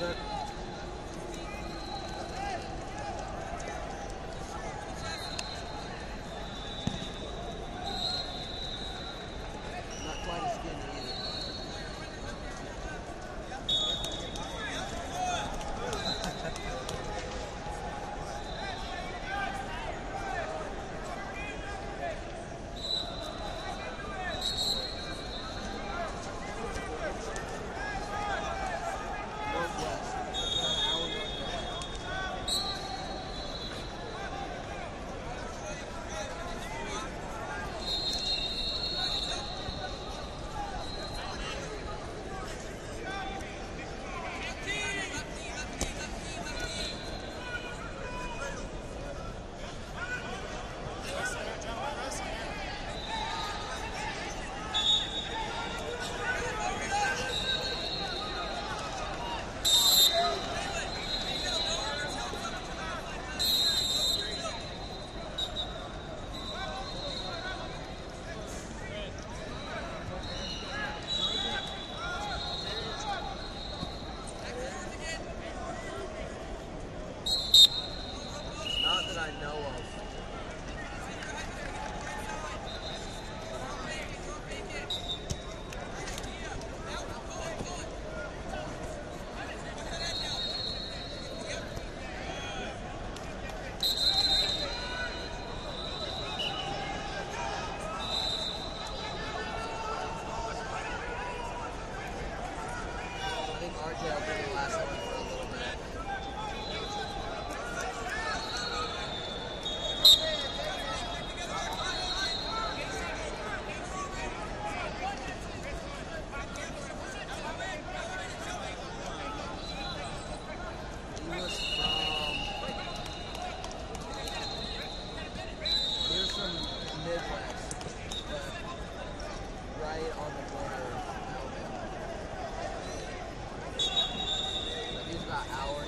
that. right on the hour